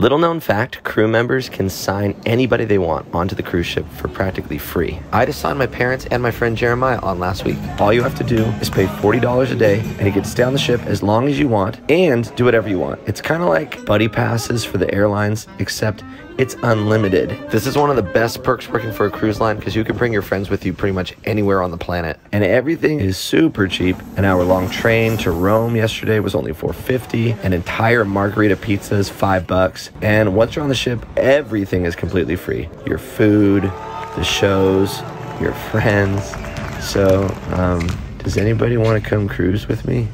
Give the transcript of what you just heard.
Little known fact crew members can sign anybody they want onto the cruise ship for practically free. I just signed my parents and my friend Jeremiah on last week. All you have to do is pay $40 a day and you get to stay on the ship as long as you want and do whatever you want. It's kind of like buddy passes for the airlines, except it's unlimited. This is one of the best perks working for a cruise line because you can bring your friends with you pretty much anywhere on the planet. And everything is super cheap. An hour long train to Rome yesterday was only 450. An entire margarita pizza is five bucks. And once you're on the ship, everything is completely free. Your food, the shows, your friends. So, um, does anybody want to come cruise with me?